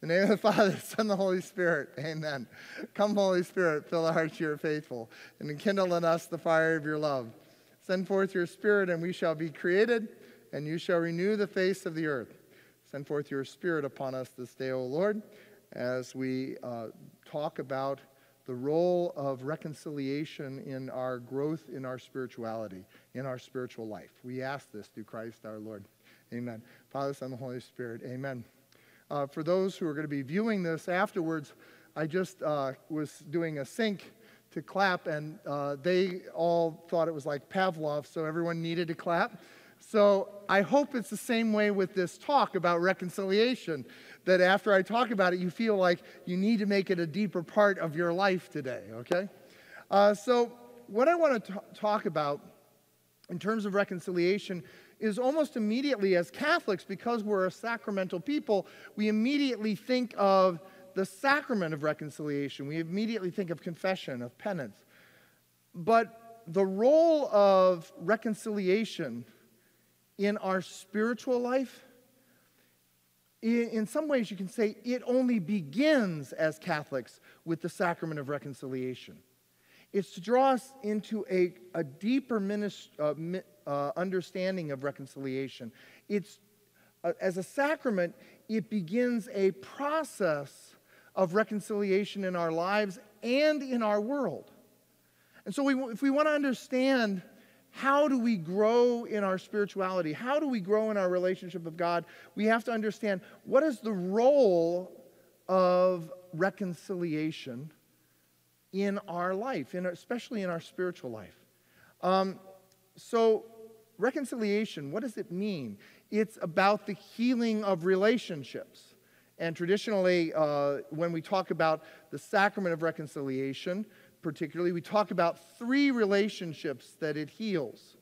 In the name of the Father, the Son, the Holy Spirit. Amen. Come, Holy Spirit, fill the hearts you are faithful, and enkindle in us the fire of your love. Send forth your Spirit, and we shall be created, and you shall renew the face of the earth. Send forth your Spirit upon us this day, O Lord, as we uh, talk about the role of reconciliation in our growth in our spirituality, in our spiritual life. We ask this through Christ our Lord. Amen. Father, Son, and Holy Spirit. Amen. Uh, for those who are going to be viewing this afterwards, I just uh, was doing a sync to clap, and uh, they all thought it was like Pavlov, so everyone needed to clap. So I hope it's the same way with this talk about reconciliation, that after I talk about it, you feel like you need to make it a deeper part of your life today, okay? Uh, so, what I want to talk about in terms of reconciliation is almost immediately, as Catholics, because we're a sacramental people, we immediately think of the sacrament of reconciliation. We immediately think of confession, of penance. But the role of reconciliation in our spiritual life, in some ways you can say it only begins as Catholics with the sacrament of reconciliation. It's to draw us into a, a deeper minist, uh, uh, understanding of reconciliation. It's, uh, as a sacrament, it begins a process of reconciliation in our lives and in our world. And so, we, if we want to understand how do we grow in our spirituality, how do we grow in our relationship with God, we have to understand what is the role of reconciliation in our life, in our, especially in our spiritual life. Um, so, reconciliation, what does it mean? It's about the healing of relationships. And traditionally, uh, when we talk about the sacrament of reconciliation, particularly, we talk about three relationships that it heals.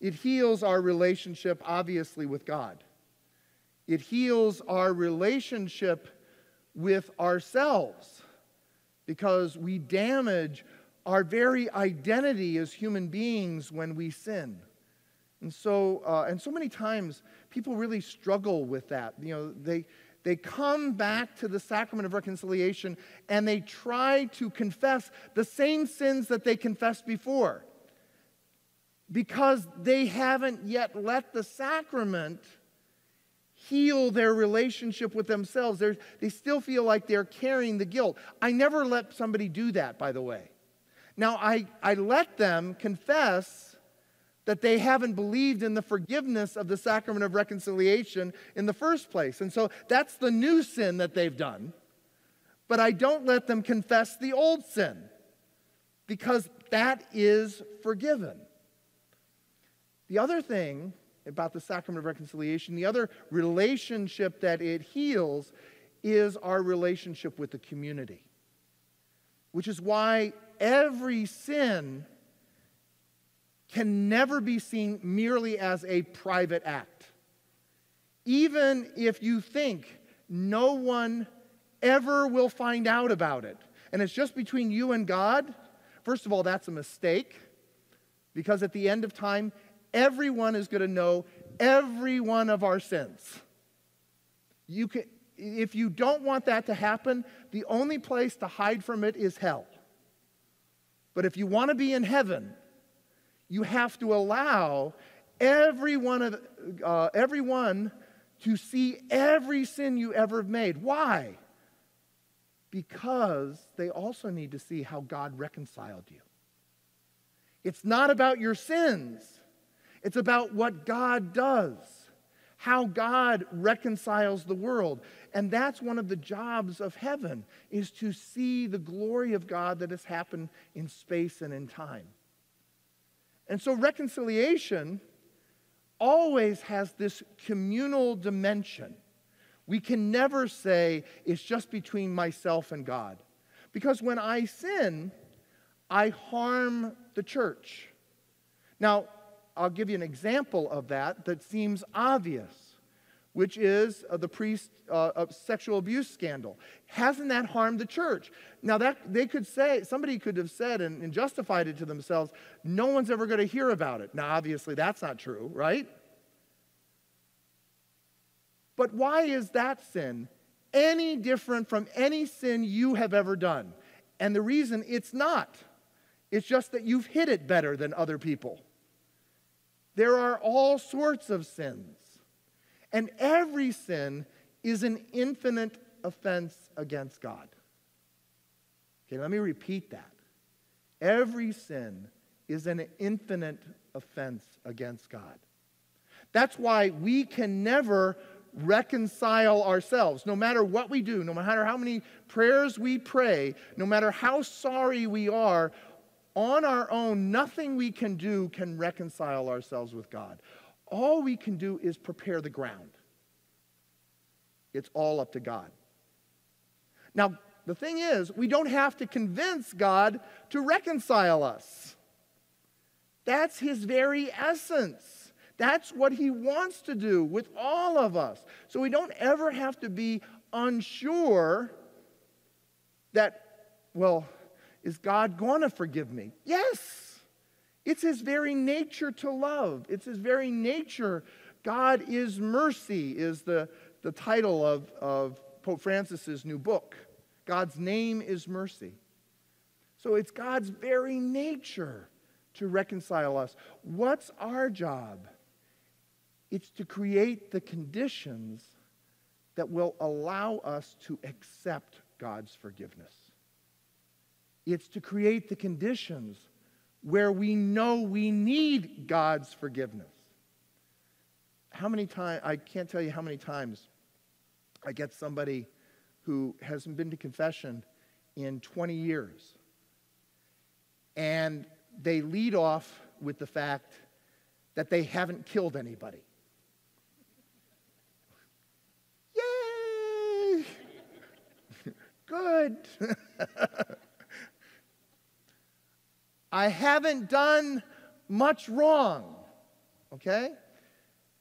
It heals our relationship, obviously, with God. It heals our relationship with ourselves because we damage our very identity as human beings when we sin. And so, uh, and so many times people really struggle with that. You know, they, they come back to the sacrament of reconciliation and they try to confess the same sins that they confessed before because they haven't yet let the sacrament heal their relationship with themselves. They're, they still feel like they're carrying the guilt. I never let somebody do that, by the way. Now, I, I let them confess that they haven't believed in the forgiveness of the sacrament of reconciliation in the first place. And so that's the new sin that they've done. But I don't let them confess the old sin because that is forgiven. The other thing about the sacrament of reconciliation, the other relationship that it heals is our relationship with the community, which is why every sin can never be seen merely as a private act. Even if you think no one ever will find out about it, and it's just between you and God, first of all, that's a mistake because at the end of time, everyone is going to know every one of our sins. You can, if you don't want that to happen, the only place to hide from it is hell. But if you want to be in heaven, you have to allow everyone, of, uh, everyone to see every sin you ever made. Why? Because they also need to see how God reconciled you. It's not about your sins, it's about what God does, how God reconciles the world. And that's one of the jobs of heaven is to see the glory of God that has happened in space and in time. And so reconciliation always has this communal dimension. We can never say it's just between myself and God. Because when I sin, I harm the church. Now, I'll give you an example of that that seems obvious which is uh, the priest uh, sexual abuse scandal. Hasn't that harmed the church? Now that they could say, somebody could have said and, and justified it to themselves, no one's ever going to hear about it. Now, obviously, that's not true, right? But why is that sin any different from any sin you have ever done. And the reason it's not, it's just that you've hid it better than other people. There are all sorts of sins. And every sin is an infinite offense against God. Okay, let me repeat that. Every sin is an infinite offense against God. That's why we can never reconcile ourselves. No matter what we do, no matter how many prayers we pray, no matter how sorry we are, on our own, nothing we can do can reconcile ourselves with God. All we can do is prepare the ground. It's all up to God. Now, the thing is, we don't have to convince God to reconcile us. That's his very essence. That's what he wants to do with all of us. So we don't ever have to be unsure that, well, is God going to forgive me? Yes. It's his very nature to love. It's his very nature. God is mercy, is the, the title of, of Pope Francis's new book. God's name is mercy. So it's God's very nature to reconcile us. What's our job? It's to create the conditions that will allow us to accept God's forgiveness. It's to create the conditions where we know we need God's forgiveness. How many times, I can't tell you how many times I get somebody who hasn't been to confession in 20 years. And they lead off with the fact that they haven't killed anybody. Yay! Good. I haven't done much wrong. Okay?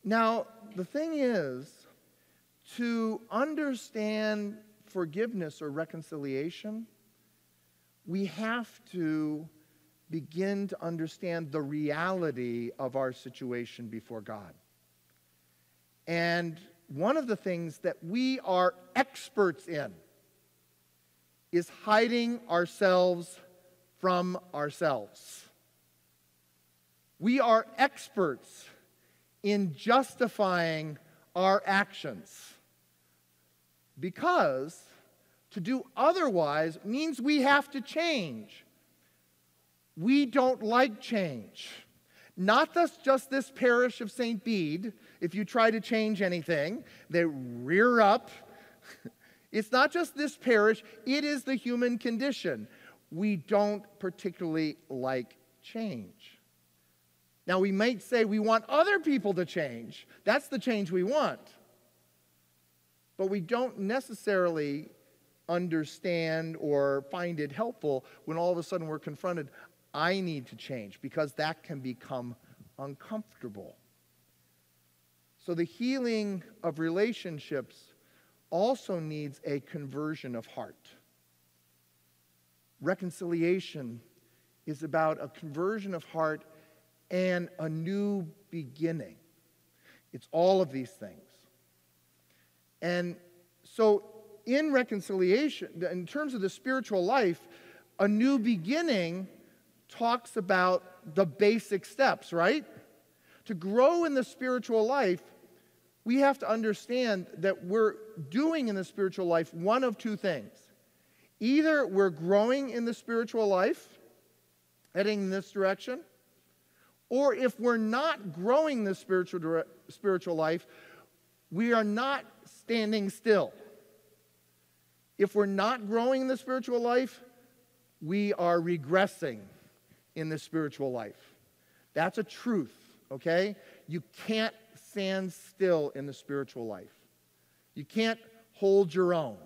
Now, the thing is, to understand forgiveness or reconciliation, we have to begin to understand the reality of our situation before God. And one of the things that we are experts in is hiding ourselves from ourselves. We are experts in justifying our actions because to do otherwise means we have to change. We don't like change. Not just this parish of St. Bede. If you try to change anything, they rear up. It's not just this parish, it is the human condition. We don't particularly like change. Now, we might say we want other people to change. That's the change we want but we don't necessarily understand or find it helpful when all of a sudden we're confronted, I need to change, because that can become uncomfortable. So the healing of relationships also needs a conversion of heart. Reconciliation is about a conversion of heart and a new beginning. It's all of these things. And so, in reconciliation, in terms of the spiritual life, a new beginning talks about the basic steps, right? To grow in the spiritual life, we have to understand that we're doing in the spiritual life one of two things. Either we're growing in the spiritual life, heading in this direction, or if we're not growing the spiritual, spiritual life, we are not standing still. If we're not growing in the spiritual life, we are regressing in the spiritual life. That's a truth, okay? You can't stand still in the spiritual life. You can't hold your own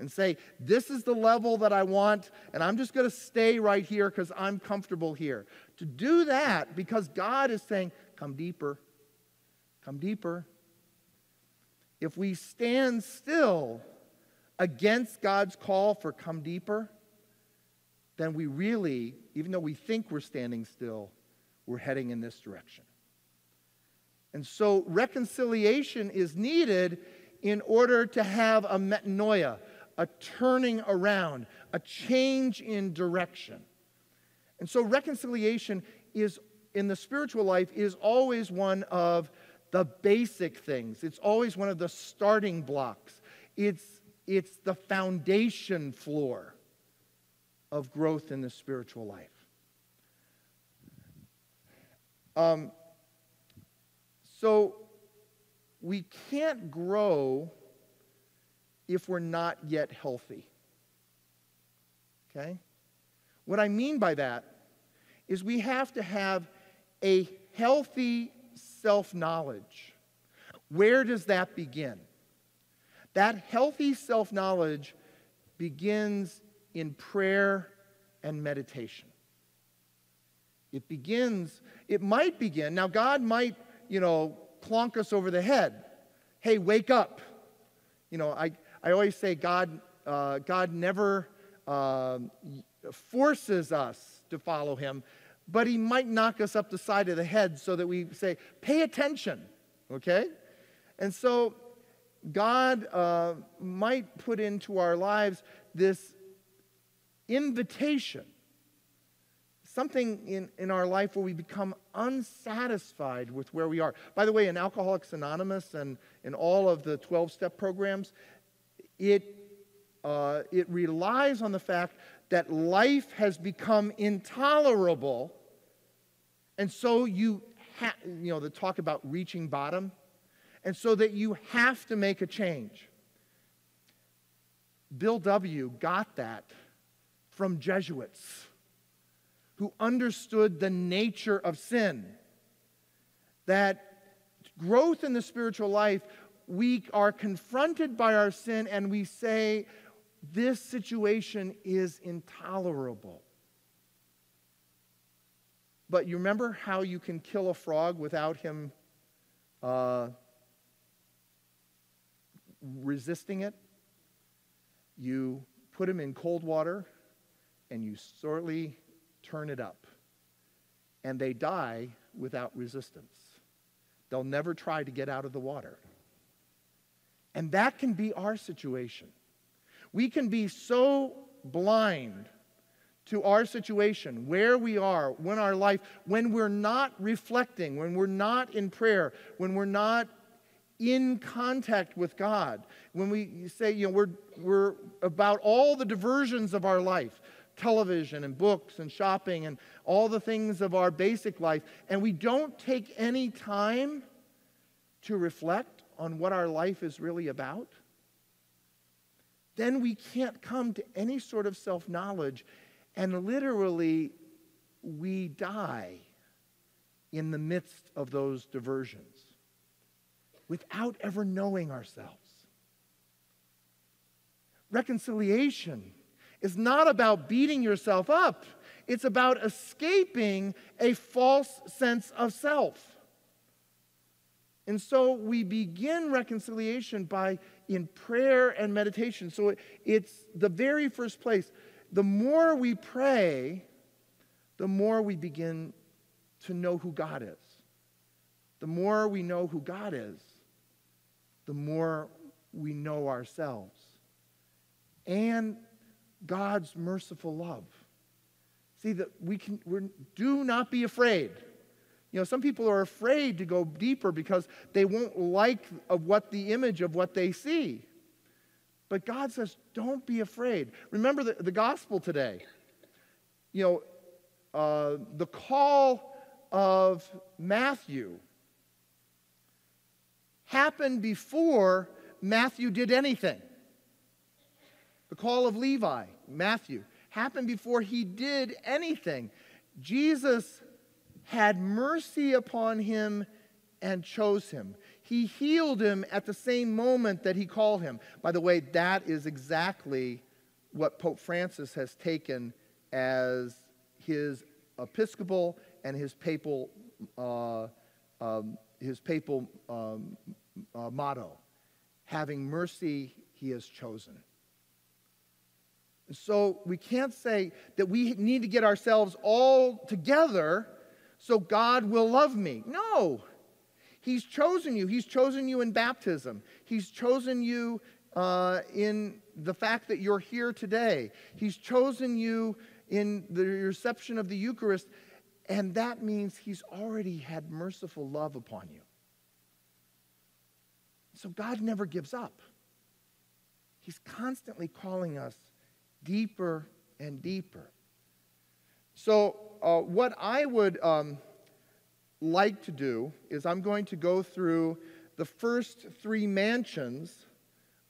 and say, This is the level that I want, and I'm just going to stay right here because I'm comfortable here. To do that, because God is saying, Come deeper, come deeper, if we stand still against God's call for come deeper, then we really, even though we think we're standing still, we're heading in this direction. And so reconciliation is needed in order to have a metanoia, a turning around, a change in direction. And so reconciliation is in the spiritual life is always one of the basic things. It's always one of the starting blocks. It's, it's the foundation floor of growth in the spiritual life. Um, so we can't grow if we're not yet healthy. Okay? What I mean by that is we have to have a healthy self knowledge. Where does that begin? That healthy self knowledge begins in prayer and meditation. It begins, it might begin, now God might, you know, clonk us over the head. Hey, wake up. You know, I, I always say God, uh, God never uh, forces us to follow him, but he might knock us up the side of the head so that we say, pay attention, okay? And so God uh, might put into our lives this invitation, something in, in our life where we become unsatisfied with where we are. By the way, in Alcoholics Anonymous and in all of the 12 step programs, it, uh, it relies on the fact that life has become intolerable and so you have, you know, the talk about reaching bottom. And so that you have to make a change. Bill W. got that from Jesuits who understood the nature of sin. That growth in the spiritual life, we are confronted by our sin and we say, This situation is intolerable. But you remember how you can kill a frog without him uh, resisting it? You put him in cold water and you slowly turn it up. And they die without resistance. They'll never try to get out of the water. And that can be our situation. We can be so blind to our situation, where we are, when our life, when we're not reflecting, when we're not in prayer, when we're not in contact with God, when we say, you know, we're, we're about all the diversions of our life television and books and shopping and all the things of our basic life, and we don't take any time to reflect on what our life is really about, then we can't come to any sort of self knowledge and literally, we die in the midst of those diversions without ever knowing ourselves. Reconciliation is not about beating yourself up, it's about escaping a false sense of self. And so we begin reconciliation by in prayer and meditation. So it's the very first place the more we pray, the more we begin to know who God is. The more we know who God is, the more we know ourselves. And God's merciful love. See that we can we're, do not be afraid. You know, some people are afraid to go deeper because they won't like of what the image of what they see. But God says, don't be afraid. Remember the, the gospel today. You know, uh, the call of Matthew happened before Matthew did anything. The call of Levi, Matthew, happened before he did anything. Jesus had mercy upon him and chose him. He healed him at the same moment that he called him. By the way, that is exactly what Pope Francis has taken as his episcopal and his papal, uh, um, his papal um, uh, motto having mercy, he has chosen. So we can't say that we need to get ourselves all together so God will love me. No. He's chosen you. He's chosen you in baptism. He's chosen you uh, in the fact that you're here today. He's chosen you in the reception of the Eucharist. And that means He's already had merciful love upon you. So God never gives up. He's constantly calling us deeper and deeper. So, uh, what I would um, like to do is I'm going to go through the first three mansions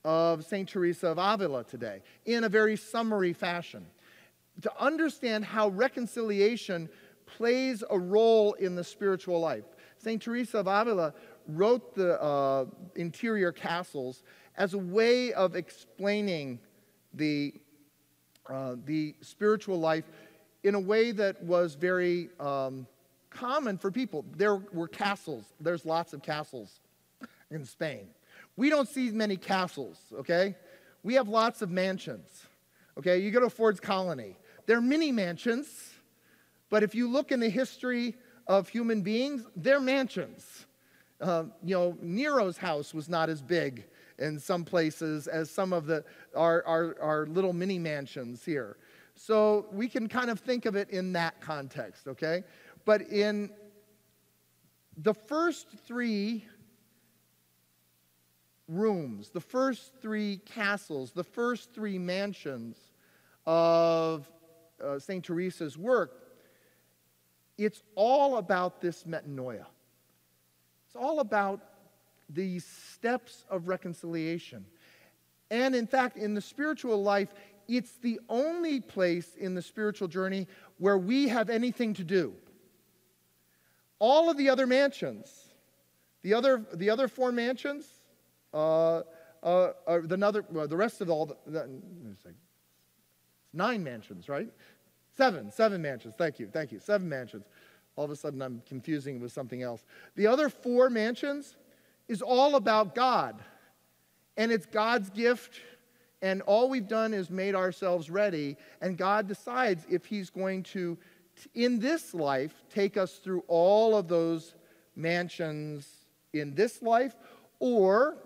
of St. Teresa of Avila today in a very summary fashion to understand how reconciliation plays a role in the spiritual life. St. Teresa of Avila wrote the uh, interior castles as a way of explaining the, uh, the spiritual life in a way that was very um, common for people. There were castles, there's lots of castles in Spain. We don't see many castles, okay? We have lots of mansions, okay? You go to Ford's Colony, they're mini mansions, but if you look in the history of human beings, they're mansions. Uh, you know, Nero's house was not as big in some places as some of the, our, our, our little mini mansions here. So we can kind of think of it in that context, okay? But in the first three rooms, the first three castles, the first three mansions of uh, St. Teresa's work, it's all about this metanoia. It's all about these steps of reconciliation. And in fact, in the spiritual life, it's the only place in the spiritual journey where we have anything to do. All of the other mansions, the other, the other four mansions, uh, uh, uh, the, other, well, the rest of all, the, the, nine mansions, right? Seven, seven mansions. Thank you, thank you. Seven mansions. All of a sudden, I'm confusing it with something else. The other four mansions is all about God, and it's God's gift. And all we've done is made ourselves ready, and God decides if He's going to, in this life, take us through all of those mansions in this life, or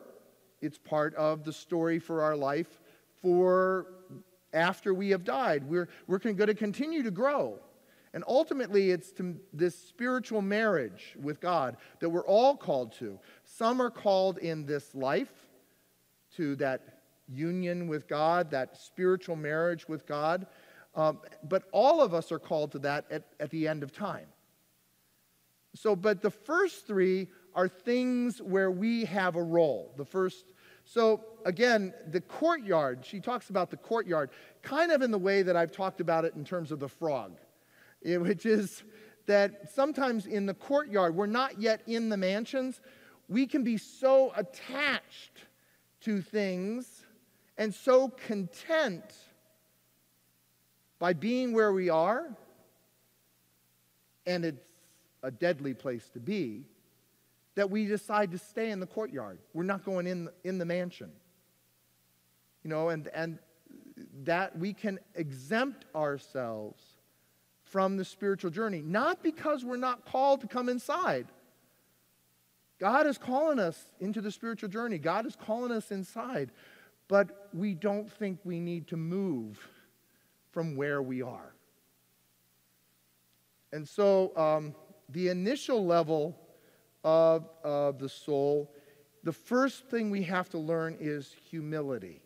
it's part of the story for our life for after we have died. We're, we're going to continue to grow. And ultimately, it's to this spiritual marriage with God that we're all called to. Some are called in this life to that union with God, that spiritual marriage with God. Um, but all of us are called to that at, at the end of time. So, but the first three are things where we have a role. The first, so again, the courtyard, she talks about the courtyard kind of in the way that I've talked about it in terms of the frog. which is that sometimes in the courtyard, we're not yet in the mansions, we can be so attached to things and so content by being where we are, and it's a deadly place to be, that we decide to stay in the courtyard. We're not going in, in the mansion. You know, and, and that we can exempt ourselves from the spiritual journey. Not because we're not called to come inside. God is calling us into the spiritual journey, God is calling us inside, but we don't think we need to move from where we are. And so, um, the initial level of, of the soul, the first thing we have to learn is humility,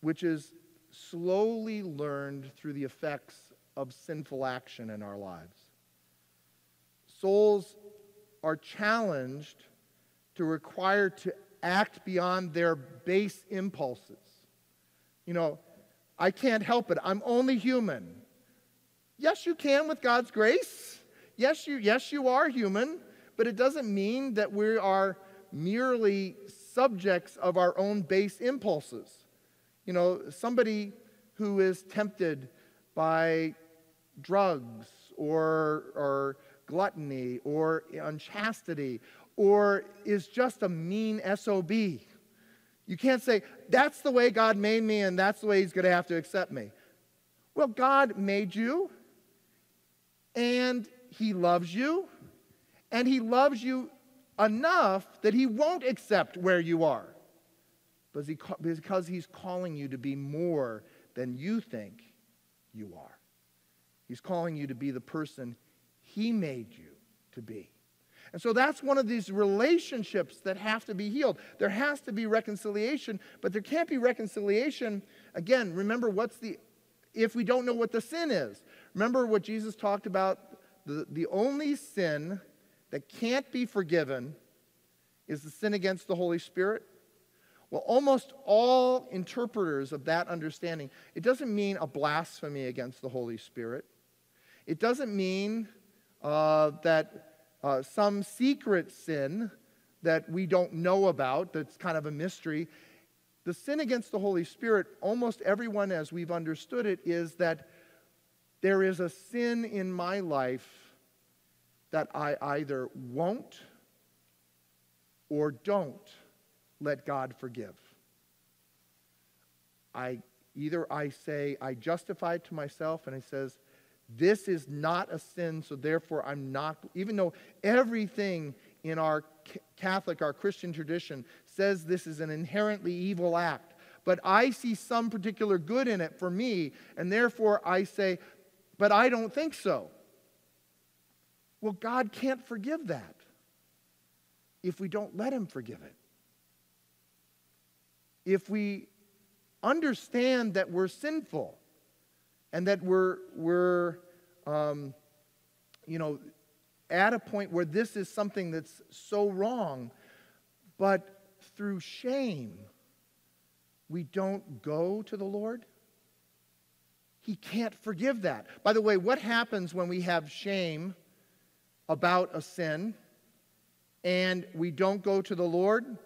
which is slowly learned through the effects of sinful action in our lives. Souls are challenged to require to act beyond their base impulses. You know, I can't help it. I'm only human. Yes, you can with God's grace. Yes, you yes you are human, but it doesn't mean that we are merely subjects of our own base impulses. You know, somebody who is tempted by drugs or, or gluttony or unchastity or is just a mean SOB. You can't say, that's the way God made me and that's the way He's going to have to accept me. Well, God made you and He loves you and He loves you enough that He won't accept where you are. Because He's calling you to be more than you think you are. He's calling you to be the person He made you to be. And so that's one of these relationships that have to be healed. There has to be reconciliation, but there can't be reconciliation. Again, remember what's the, if we don't know what the sin is. Remember what Jesus talked about? The, the only sin that can't be forgiven is the sin against the Holy Spirit. Well, almost all interpreters of that understanding, it doesn't mean a blasphemy against the Holy Spirit. It doesn't mean uh, that uh, some secret sin that we don't know about, that's kind of a mystery. The sin against the Holy Spirit, almost everyone as we've understood it, is that there is a sin in my life that I either won't or don't let God forgive. I either I say I justify it to myself and he says this is not a sin, so therefore I'm not, even though everything in our Catholic, our Christian tradition says this is an inherently evil act, but I see some particular good in it for me, and therefore I say, but I don't think so. Well, God can't forgive that if we don't let Him forgive it. If we understand that we're sinful, and that we're, we're um, you know, at a point where this is something that's so wrong, but through shame, we don't go to the Lord. He can't forgive that. By the way, what happens when we have shame about a sin and we don't go to the Lord?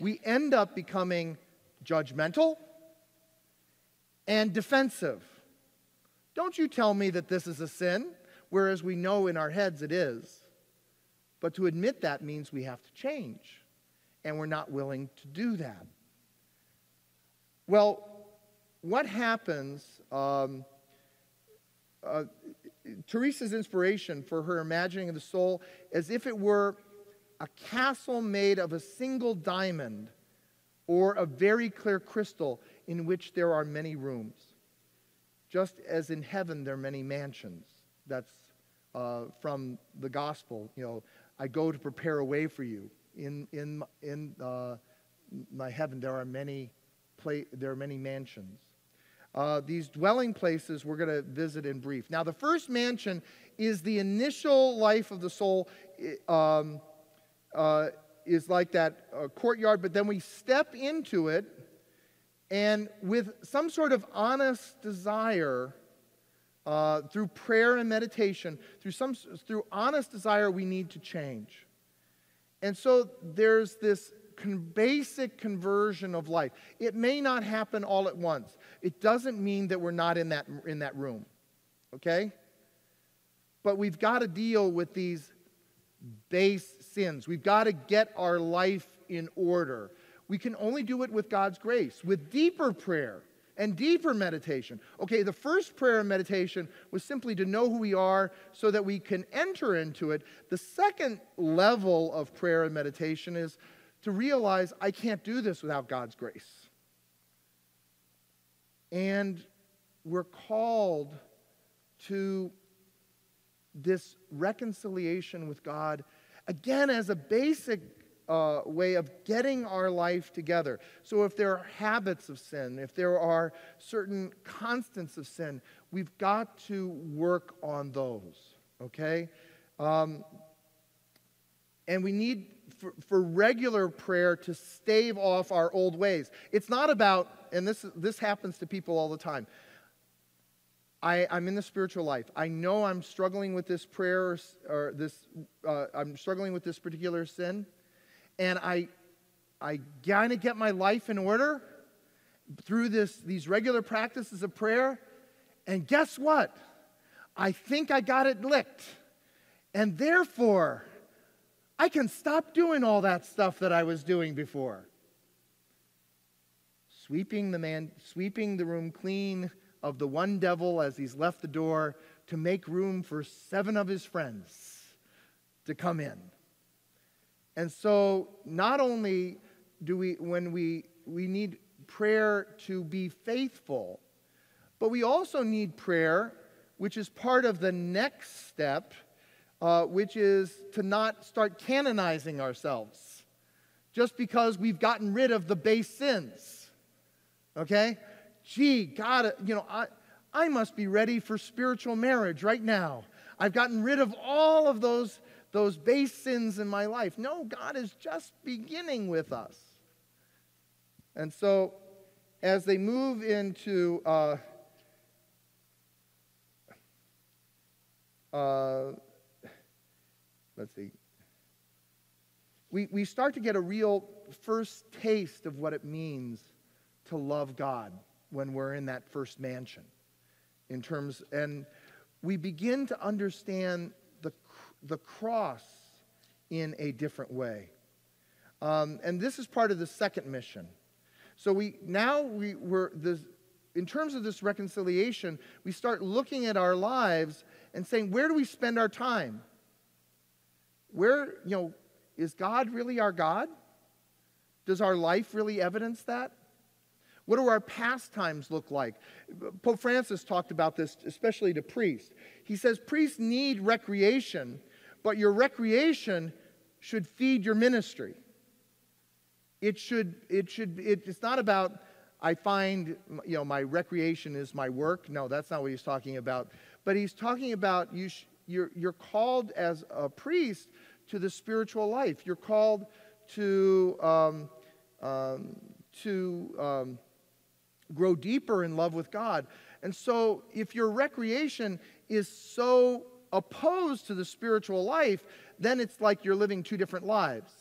We end up becoming judgmental and defensive. Don't you tell me that this is a sin, whereas we know in our heads it is. But to admit that means we have to change, and we're not willing to do that. Well, what happens? Um, uh, Teresa's inspiration for her imagining of the soul as if it were a castle made of a single diamond or a very clear crystal in which there are many rooms. Just as in heaven there are many mansions. That's uh, from the gospel. You know, I go to prepare a way for you. In, in, in uh, my heaven there are many, pla- there are many mansions. Uh, these dwelling places we're going to visit in brief. Now, the first mansion is the initial life of the soul, um, uh, is like that uh, courtyard, but then we step into it and with some sort of honest desire, uh, through prayer and meditation, through, some, through honest desire, we need to change. And so there's this con- basic conversion of life. It may not happen all at once. It doesn't mean that we're not in that, in that room, okay? But we've got to deal with these base sins. We've got to get our life in order we can only do it with God's grace, with deeper prayer and deeper meditation. Okay, the first prayer and meditation was simply to know who we are so that we can enter into it. The second level of prayer and meditation is to realize I can't do this without God's grace. And we're called to this reconciliation with God, again, as a basic uh, way of getting our life together. So, if there are habits of sin, if there are certain constants of sin, we've got to work on those, okay? Um, and we need for, for, regular prayer to stave off our old ways. It's not about, and this, this happens to people all the time. I, am in the spiritual life. I know I'm struggling with this prayer or, or this, uh, I'm struggling with this particular sin and I, I kind of get my life in order through this, these regular practices of prayer. And guess what? I think I got it licked. And therefore, I can stop doing all that stuff that I was doing before. Sweeping the man, sweeping the room clean of the one devil as he's left the door to make room for seven of his friends to come in. And so, not only do we, when we, we need prayer to be faithful, but we also need prayer, which is part of the next step, uh, which is to not start canonizing ourselves just because we've gotten rid of the base sins. Okay? Gee, God, you know, I, I must be ready for spiritual marriage right now. I've gotten rid of all of those, those base sins in my life. No, God is just beginning with us. And so, as they move into uh, uh, let's see, we, we start to get a real first taste of what it means to love God when we're in that first mansion. In terms, and we begin to understand the, the cross in a different way. Um, and this is part of the second mission. So we now we were this, in terms of this reconciliation, we start looking at our lives and saying, where do we spend our time? Where, you know, is God really our God? Does our life really evidence that? What do our pastimes look like? Pope Francis talked about this, especially to priests. He says priests need recreation, but your recreation should feed your ministry. It should, it should, it's not about, I find, you know, my recreation is my work. No, that's not what he's talking about. But he's talking about you sh- you're, you're called as a priest to the spiritual life. You're called to, um, um, to um, grow deeper in love with God. And so, if your recreation is so opposed to the spiritual life, then it's like you're living two different lives.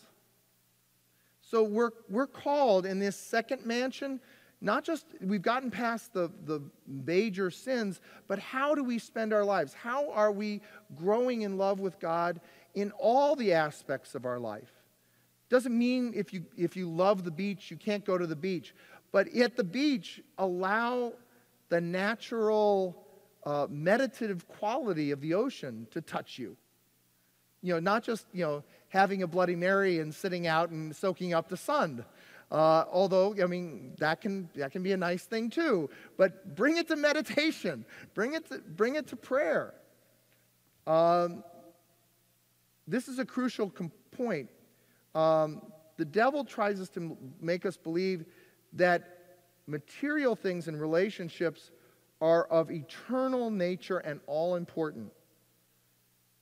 So, we're, we're called in this second mansion, not just we've gotten past the, the major sins, but how do we spend our lives? How are we growing in love with God in all the aspects of our life. Doesn't mean if you, if you love the beach, you can't go to the beach. But at the beach, allow the natural uh, meditative quality of the ocean to touch you. You know, not just, you know, having a Bloody Mary and sitting out and soaking up the sun. Uh, although, I mean, that can, that can be a nice thing too. But bring it to meditation, bring it to, bring it to prayer. Um, this is a crucial com- point. Um, the devil tries us to m- make us believe that material things and relationships are of eternal nature and all important.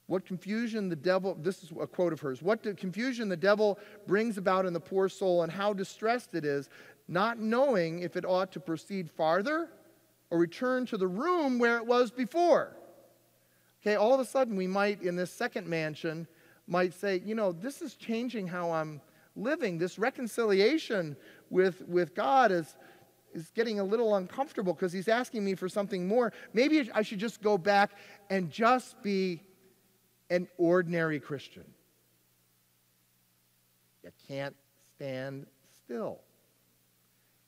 What confusion the devil, this is a quote of hers, what confusion the devil brings about in the poor soul and how distressed it is, not knowing if it ought to proceed farther or return to the room where it was before. Okay, all of a sudden we might, in this second mansion, might say, you know, this is changing how I'm living. This reconciliation with, with God is, is getting a little uncomfortable because he's asking me for something more. Maybe I should just go back and just be an ordinary Christian. You can't stand still.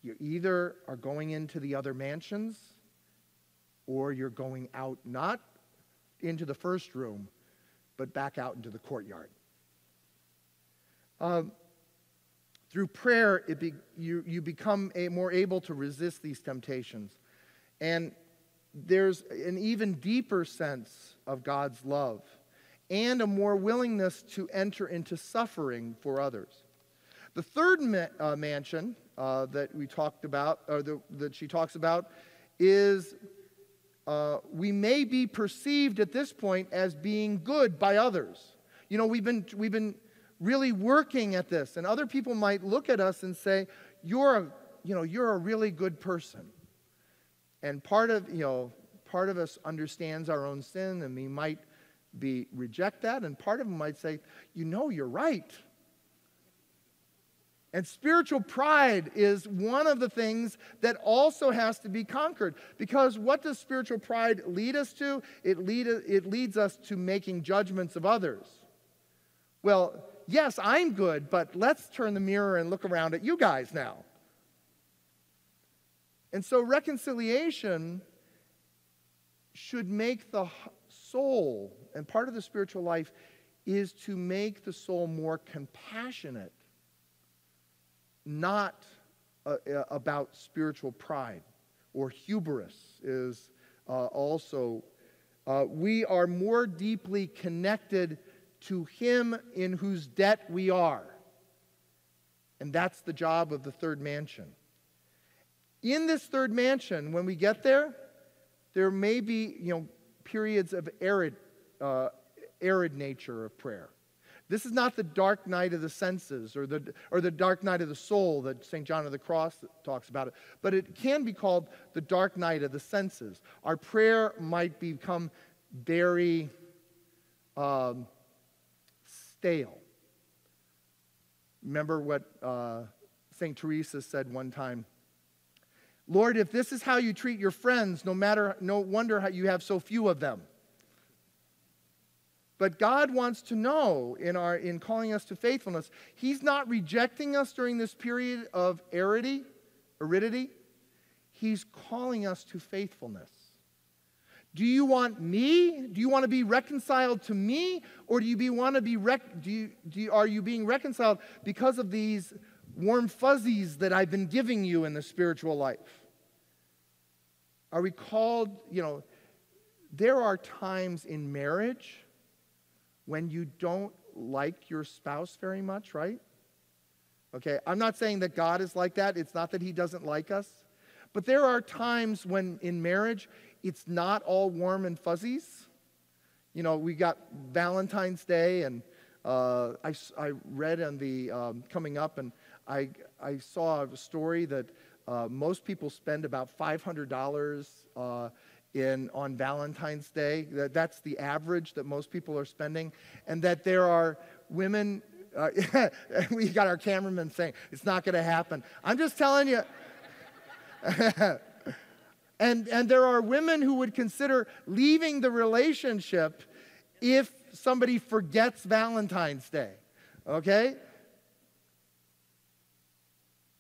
You either are going into the other mansions or you're going out, not into the first room, but back out into the courtyard. Um, through prayer, be, you, you become a, more able to resist these temptations. And there's an even deeper sense of God's love and a more willingness to enter into suffering for others. The third ma- uh, mansion uh, that we talked about, or the, that she talks about, is uh, we may be perceived at this point as being good by others. You know, we've been, we've been really working at this, and other people might look at us and say, You're a, you know, you're a really good person. And part of, you know, part of us understands our own sin, and we might be reject that, and part of them might say, You know, you're right. And spiritual pride is one of the things that also has to be conquered. Because what does spiritual pride lead us to? It, lead, it leads us to making judgments of others. Well, yes, I'm good, but let's turn the mirror and look around at you guys now. And so reconciliation should make the soul and part of the spiritual life is to make the soul more compassionate, not uh, uh, about spiritual pride or hubris, is uh, also. Uh, we are more deeply connected to Him in whose debt we are. And that's the job of the third mansion. In this third mansion, when we get there, there may be, you know, periods of arid, uh, arid nature of prayer. This is not the dark night of the senses or the, or the dark night of the soul that St. John of the Cross talks about it, but it can be called the dark night of the senses. Our prayer might become very um, stale. Remember what uh, St. Teresa said one time Lord, if this is how you treat your friends, no matter, no wonder how you have so few of them. But God wants to know in, our, in calling us to faithfulness, He's not rejecting us during this period of aridity, aridity. He's calling us to faithfulness. Do you want me? Do you want to be reconciled to me? Or do you be, want to be, rec- do you, do you, are you being reconciled because of these warm fuzzies that I've been giving you in the spiritual life? Are we called, you know, there are times in marriage when you don't like your spouse very much, right? Okay, I'm not saying that God is like that. It's not that He doesn't like us. But there are times when in marriage it's not all warm and fuzzies. You know, we got Valentine's Day, and uh, I, I read on the um, coming up, and I, I saw a story that uh, most people spend about $500 uh, in, on Valentine's Day. That, that's the average that most people are spending. And that there are women, uh, we got our cameraman saying, it's not going to happen. I'm just telling you. and, and there are women who would consider leaving the relationship if somebody forgets Valentine's Day. Okay?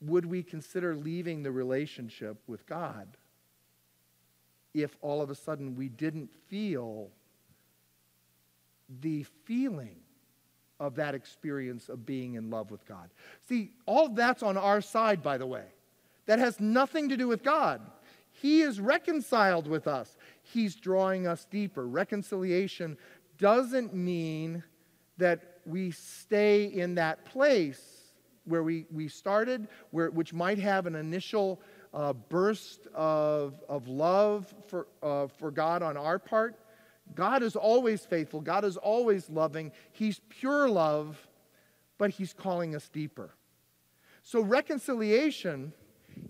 would we consider leaving the relationship with God if all of a sudden we didn't feel the feeling of that experience of being in love with God? See, all that's on our side, by the way. That has nothing to do with God. He is reconciled with us, He's drawing us deeper. Reconciliation doesn't mean that we stay in that place where we, we started, where, which might have an initial uh, burst of, of love for, uh, for God on our part. God is always faithful, God is always loving. He's pure love, but He's calling us deeper. So, reconciliation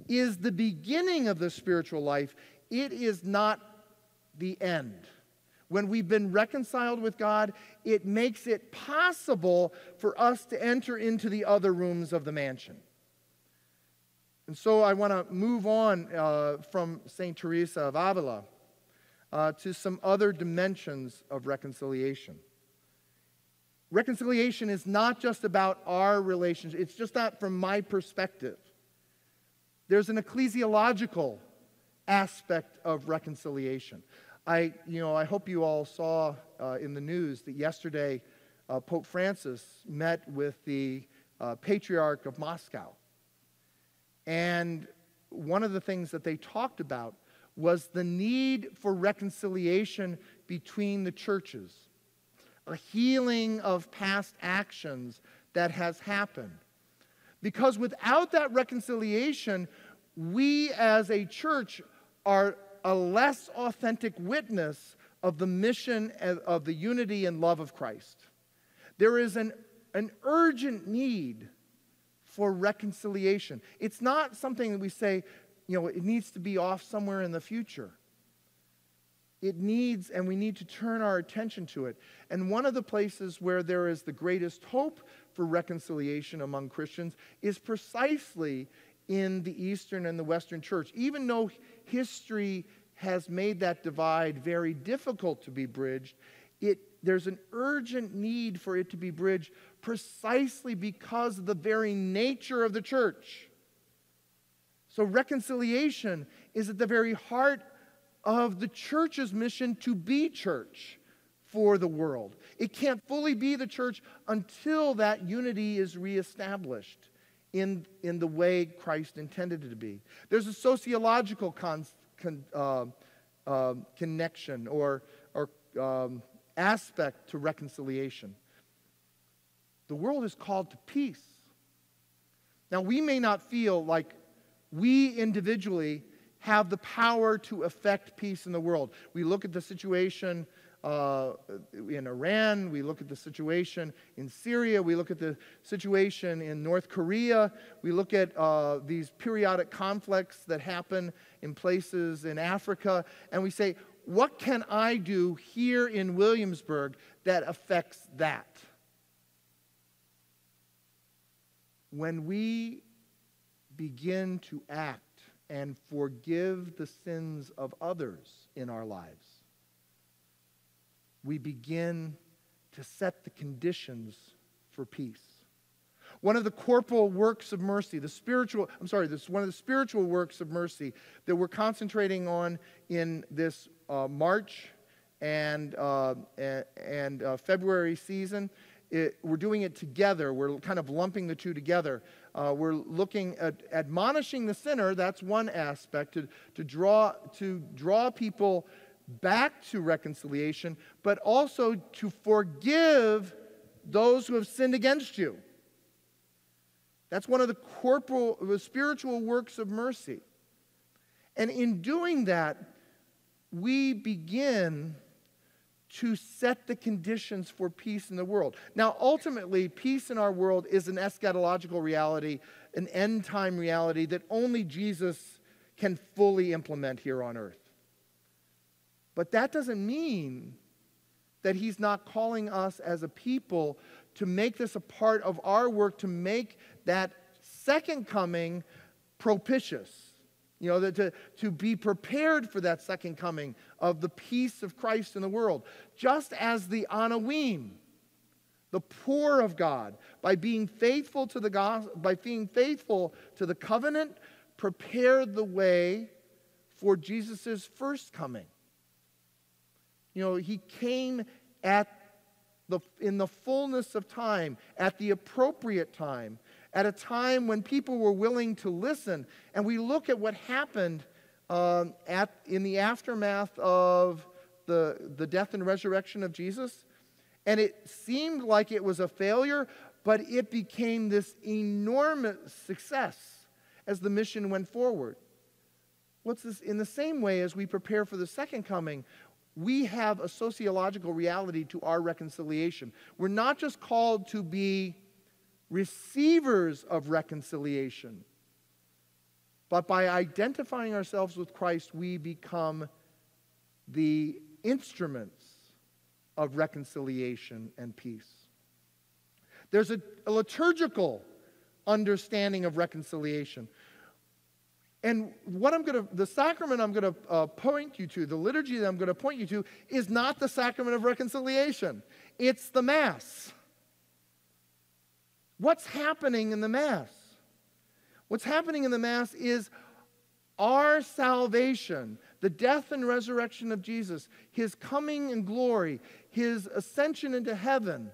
is the beginning of the spiritual life, it is not the end. When we've been reconciled with God, it makes it possible for us to enter into the other rooms of the mansion. And so I want to move on uh, from St. Teresa of Avila uh, to some other dimensions of reconciliation. Reconciliation is not just about our relationship, it's just not from my perspective. There's an ecclesiological aspect of reconciliation. I, you know, I hope you all saw uh, in the news that yesterday uh, Pope Francis met with the uh, Patriarch of Moscow. And one of the things that they talked about was the need for reconciliation between the churches, a healing of past actions that has happened. Because without that reconciliation, we as a church are a less authentic witness of the mission of the unity and love of Christ. There is an, an urgent need for reconciliation. It's not something that we say, you know, it needs to be off somewhere in the future. It needs, and we need to turn our attention to it. And one of the places where there is the greatest hope for reconciliation among Christians is precisely in the Eastern and the Western church. Even though history has made that divide very difficult to be bridged, it, there's an urgent need for it to be bridged precisely because of the very nature of the church. So, reconciliation is at the very heart of the church's mission to be church for the world. It can't fully be the church until that unity is reestablished in, in the way Christ intended it to be. There's a sociological con, con, uh, uh, connection or, or um, aspect to reconciliation. The world is called to peace. Now, we may not feel like we individually have the power to affect peace in the world. We look at the situation uh, in Iran, we look at the situation in Syria, we look at the situation in North Korea, we look at uh, these periodic conflicts that happen in places in Africa, and we say, what can I do here in Williamsburg that affects that? When we begin to act and forgive the sins of others in our lives, we begin to set the conditions for peace. One of the corporal works of mercy, the spiritual, I'm sorry, this is one of the spiritual works of mercy that we're concentrating on in this uh, March and, uh, and uh, February season. It, we're doing it together. We're kind of lumping the two together. Uh, we're looking at admonishing the sinner. That's one aspect to, to, draw, to draw people back to reconciliation, but also to forgive those who have sinned against you. That's one of the corporal, the spiritual works of mercy. And in doing that, we begin to set the conditions for peace in the world. Now, ultimately, peace in our world is an eschatological reality, an end time reality that only Jesus can fully implement here on earth. But that doesn't mean that he's not calling us as a people to make this a part of our work to make that second coming propitious you know, to, to be prepared for that second coming of the peace of Christ in the world. Just as the Anawim, the poor of God, by being faithful to the gospel, by being faithful to the covenant, prepared the way for Jesus' first coming. You know, he came at the, in the fullness of time, at the appropriate time at a time when people were willing to listen. And we look at what happened um, at, in the aftermath of the, the death and resurrection of Jesus. And it seemed like it was a failure, but it became this enormous success as the mission went forward. What's this? In the same way as we prepare for the second coming, we have a sociological reality to our reconciliation. We're not just called to be receivers of reconciliation. But by identifying ourselves with Christ, we become the instruments of reconciliation and peace. There's a, a liturgical understanding of reconciliation. And what I'm going to, the sacrament I'm going to uh, point you to, the liturgy that I'm going to point you to, is not the sacrament of reconciliation. It's the Mass. What's happening in the Mass? What's happening in the Mass is our salvation, the death and resurrection of Jesus, his coming in glory, his ascension into heaven,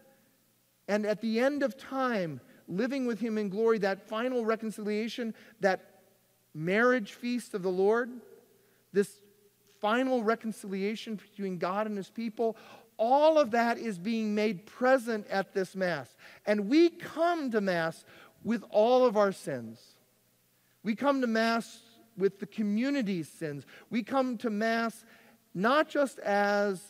and at the end of time, living with him in glory, that final reconciliation, that marriage feast of the Lord, this final reconciliation between God and his people, all of that is being made present at this Mass. And we come to Mass with all of our sins. We come to Mass with the community's sins. We come to Mass not just as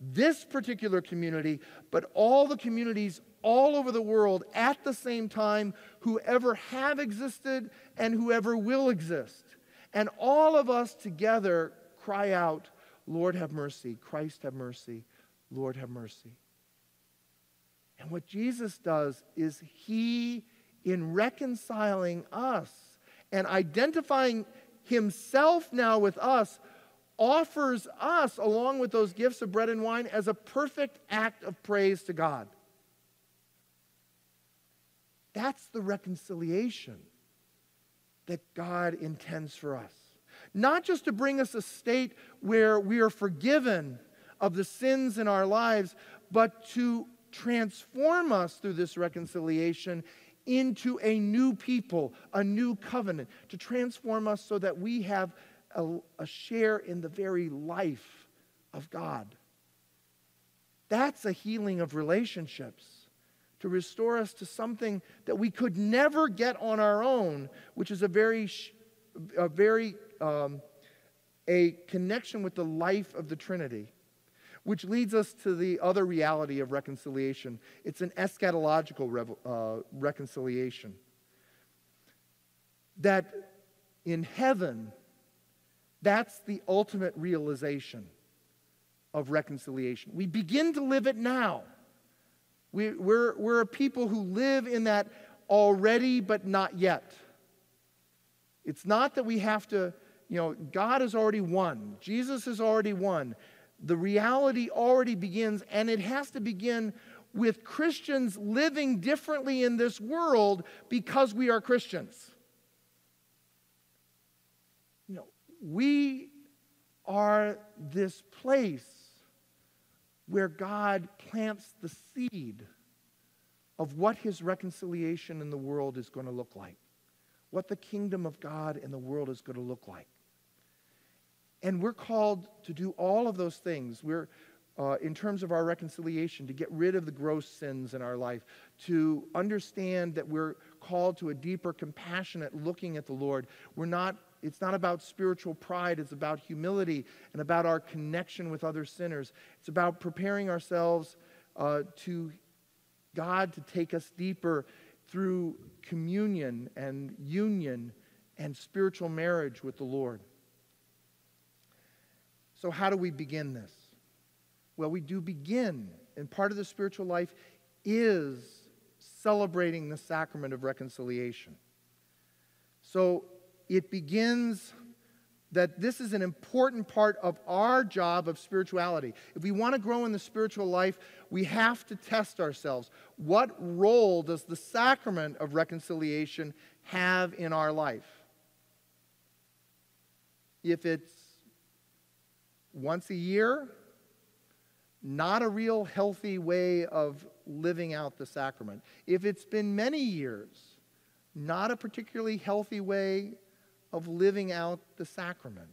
this particular community, but all the communities all over the world at the same time, whoever have existed and whoever will exist. And all of us together cry out, Lord have mercy, Christ have mercy, Lord, have mercy. And what Jesus does is he, in reconciling us and identifying himself now with us, offers us, along with those gifts of bread and wine, as a perfect act of praise to God. That's the reconciliation that God intends for us. Not just to bring us a state where we are forgiven of the sins in our lives, but to transform us through this reconciliation into a new people, a new covenant, to transform us so that we have a, a share in the very life of God. That's a healing of relationships to restore us to something that we could never get on our own, which is a very, a very, um, a connection with the life of the Trinity. Which leads us to the other reality of reconciliation. It's an eschatological uh, reconciliation. That in heaven, that's the ultimate realization of reconciliation. We begin to live it now. We, we're, we're a people who live in that already but not yet. It's not that we have to, you know, God has already won, Jesus has already won the reality already begins, and it has to begin with Christians living differently in this world because we are Christians. You know, we are this place where God plants the seed of what his reconciliation in the world is going to look like, what the kingdom of God in the world is going to look like. And we're called to do all of those things. We're, uh, in terms of our reconciliation, to get rid of the gross sins in our life, to understand that we're called to a deeper, compassionate looking at the Lord. We're not, it's not about spiritual pride, it's about humility and about our connection with other sinners. It's about preparing ourselves uh, to God to take us deeper through communion and union and spiritual marriage with the Lord. So, how do we begin this? Well, we do begin, and part of the spiritual life is celebrating the sacrament of reconciliation. So, it begins that this is an important part of our job of spirituality. If we want to grow in the spiritual life, we have to test ourselves. What role does the sacrament of reconciliation have in our life? If it's once a year, not a real healthy way of living out the sacrament. If it's been many years, not a particularly healthy way of living out the sacrament.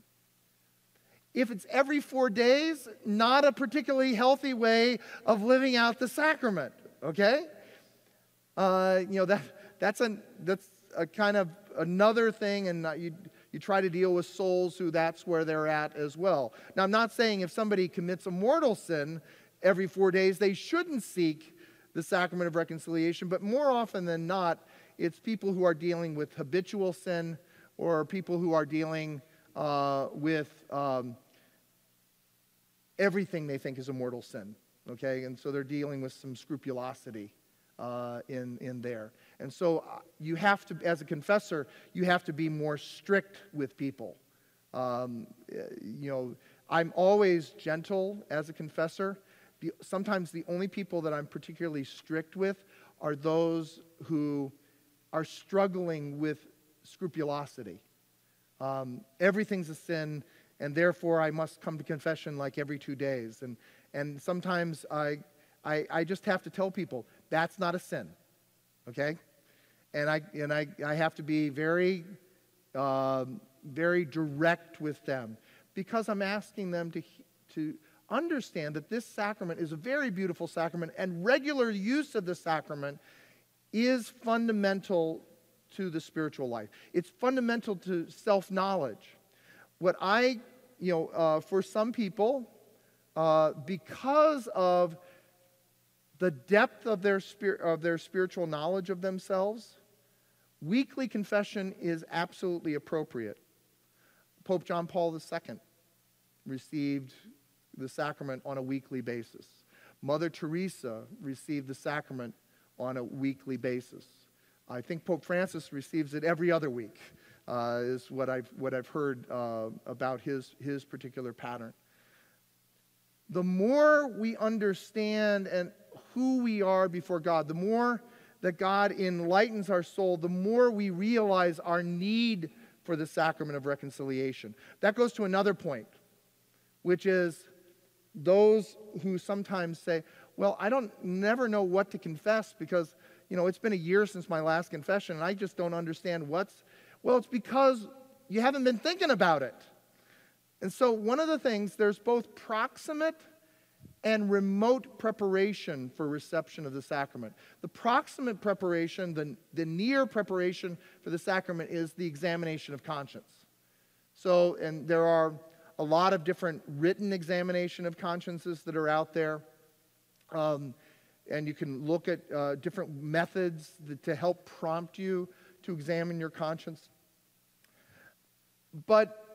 If it's every four days, not a particularly healthy way of living out the sacrament, okay? Uh, you know, that, that's, a, that's a kind of another thing, and you you try to deal with souls who that's where they're at as well. Now, I'm not saying if somebody commits a mortal sin every four days, they shouldn't seek the sacrament of reconciliation, but more often than not, it's people who are dealing with habitual sin or people who are dealing uh, with um, everything they think is a mortal sin. Okay, and so they're dealing with some scrupulosity uh, in, in there. And so uh, you have to, as a confessor, you have to be more strict with people. Um, you know, I'm always gentle as a confessor. The, sometimes the only people that I'm particularly strict with are those who are struggling with scrupulosity. Um, everything's a sin, and therefore I must come to confession like every two days. And, and sometimes I, I, I just have to tell people that's not a sin, okay? and I, and I, I have to be very, um, very direct with them because I'm asking them to, to understand that this sacrament is a very beautiful sacrament and regular use of the sacrament is fundamental to the spiritual life. It's fundamental to self knowledge. What I, you know, uh, for some people, uh, because of the depth of their, spir- of their spiritual knowledge of themselves, Weekly confession is absolutely appropriate. Pope John Paul II received the sacrament on a weekly basis. Mother Teresa received the sacrament on a weekly basis. I think Pope Francis receives it every other week, uh, is what I've, what I've heard uh, about his, his particular pattern. The more we understand and who we are before God, the more that God enlightens our soul, the more we realize our need for the sacrament of reconciliation. That goes to another point, which is those who sometimes say, Well, I don't never know what to confess because, you know, it's been a year since my last confession and I just don't understand what's. Well, it's because you haven't been thinking about it. And so, one of the things, there's both proximate and remote preparation for reception of the sacrament. The proximate preparation, the, the near preparation for the sacrament is the examination of conscience. So, and there are a lot of different written examination of consciences that are out there. Um, and you can look at uh, different methods that, to help prompt you to examine your conscience. But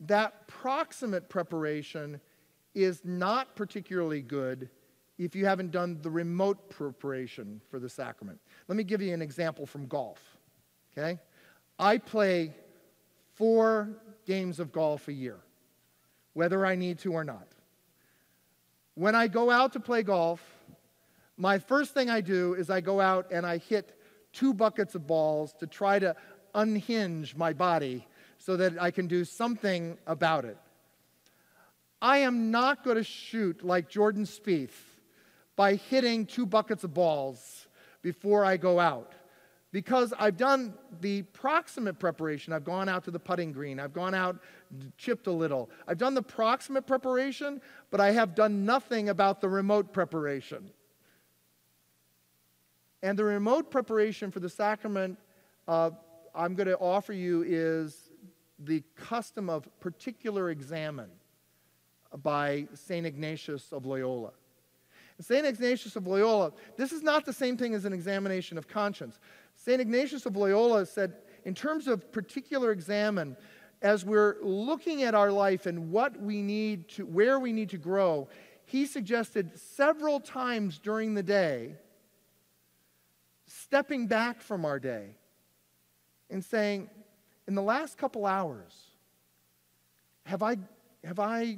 that proximate preparation is not particularly good if you haven't done the remote preparation for the sacrament. Let me give you an example from golf. Okay? I play four games of golf a year, whether I need to or not. When I go out to play golf, my first thing I do is I go out and I hit two buckets of balls to try to unhinge my body so that I can do something about it. I am not going to shoot like Jordan Spieth by hitting two buckets of balls before I go out. Because I've done the proximate preparation. I've gone out to the putting green. I've gone out, chipped a little. I've done the proximate preparation, but I have done nothing about the remote preparation. And the remote preparation for the sacrament uh, I'm going to offer you is the custom of particular examen by St. Ignatius of Loyola. St. Ignatius of Loyola, this is not the same thing as an examination of conscience. St. Ignatius of Loyola said, in terms of particular examen, as we're looking at our life and what we need to, where we need to grow, he suggested several times during the day stepping back from our day and saying, in the last couple hours, have I, have I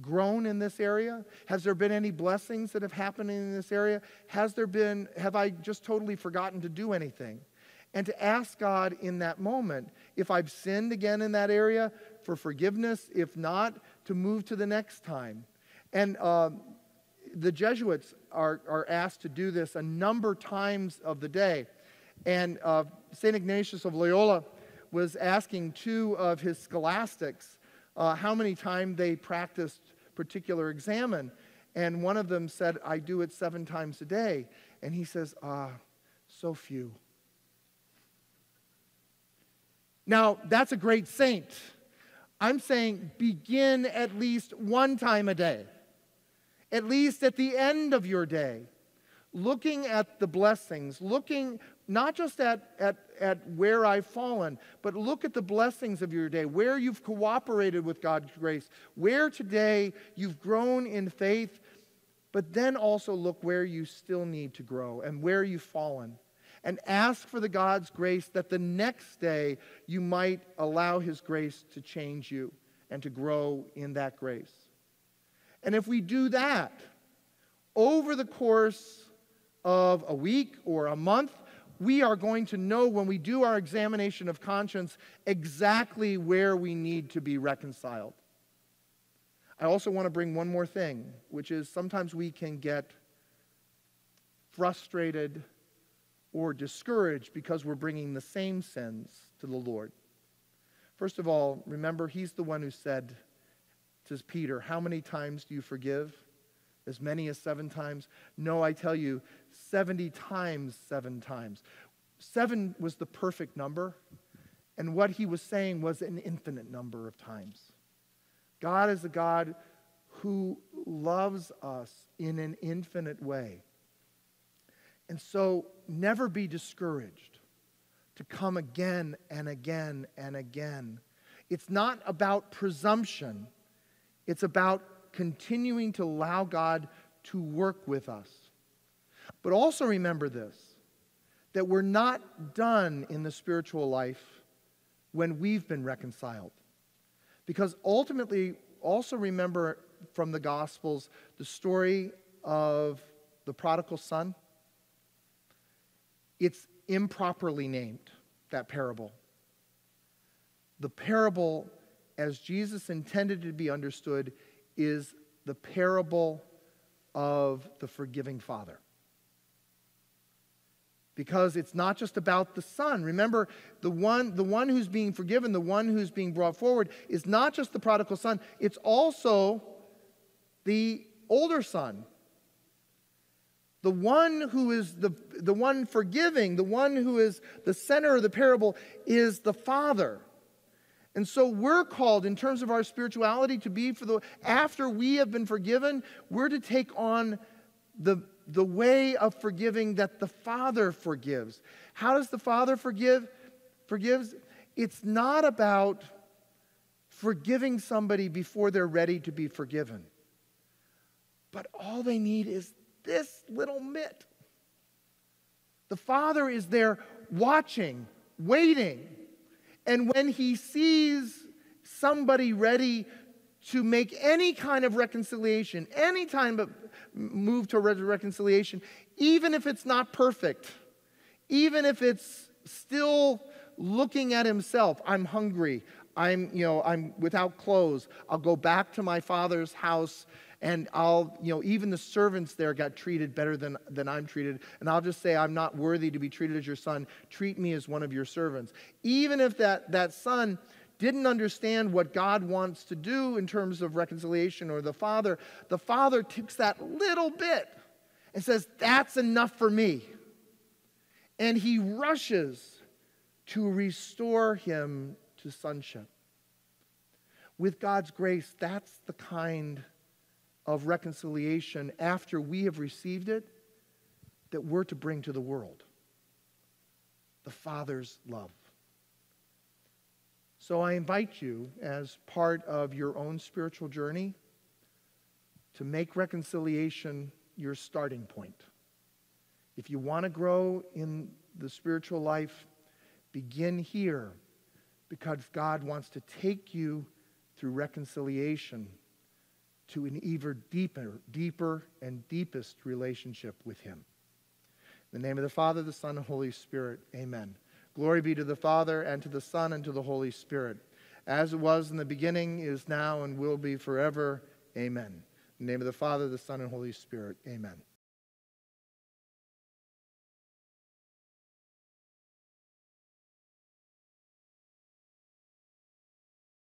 grown in this area? Has there been any blessings that have happened in this area? Has there been, have I just totally forgotten to do anything? And to ask God in that moment, if I've sinned again in that area, for forgiveness. If not, to move to the next time. And uh, the Jesuits are, are asked to do this a number times of the day. And uh, St. Ignatius of Loyola was asking two of his scholastics uh, how many times they practiced particular examen. And one of them said, I do it seven times a day. And he says, Ah, so few. Now, that's a great saint. I'm saying begin at least one time a day, at least at the end of your day, looking at the blessings, looking not just at, at, at where I've fallen, but look at the blessings of your day, where you've cooperated with God's grace, where today you've grown in faith, but then also look where you still need to grow and where you've fallen. And ask for the God's grace that the next day you might allow His grace to change you and to grow in that grace. And if we do that over the course of a week or a month, we are going to know when we do our examination of conscience exactly where we need to be reconciled. I also want to bring one more thing, which is sometimes we can get frustrated or discouraged because we're bringing the same sins to the Lord. First of all, remember, He's the one who said to Peter, How many times do you forgive? As many as seven times? No, I tell you, 70 times seven times. Seven was the perfect number, and what he was saying was an infinite number of times. God is a God who loves us in an infinite way. And so never be discouraged to come again and again and again. It's not about presumption, it's about continuing to allow God to work with us. But also remember this that we're not done in the spiritual life when we've been reconciled. Because ultimately, also remember from the Gospels the story of the prodigal son. It's improperly named, that parable. The parable, as Jesus intended to be understood, is the parable of the forgiving father. Because it's not just about the son. Remember, the one, the one who's being forgiven, the one who's being brought forward, is not just the prodigal son, it's also the older son. The one who is the, the one forgiving, the one who is the center of the parable, is the father. And so we're called, in terms of our spirituality, to be for the, after we have been forgiven, we're to take on the, the way of forgiving that the Father forgives. How does the Father forgive? Forgives? It's not about forgiving somebody before they're ready to be forgiven. But all they need is this little mitt. The Father is there watching, waiting and when he sees somebody ready to make any kind of reconciliation, any kind of move to reconciliation, even if it's not perfect, even if it's still looking at himself, I'm hungry, I'm, you know, I'm without clothes, I'll go back to my father's house and I'll, you know, even the servants there got treated better than, than I'm treated. And I'll just say, I'm not worthy to be treated as your son. Treat me as one of your servants. Even if that, that son didn't understand what God wants to do in terms of reconciliation or the father, the father takes that little bit and says, That's enough for me. And he rushes to restore him to sonship. With God's grace, that's the kind of reconciliation after we have received it that we're to bring to the world the Father's love. So I invite you, as part of your own spiritual journey, to make reconciliation your starting point. If you want to grow in the spiritual life, begin here because God wants to take you through reconciliation to an even deeper, deeper and deepest relationship with Him. In the name of the Father, the Son, and Holy Spirit, amen. Glory be to the Father, and to the Son, and to the Holy Spirit, as it was in the beginning, is now, and will be forever. Amen. In the name of the Father, the Son, and Holy Spirit, amen.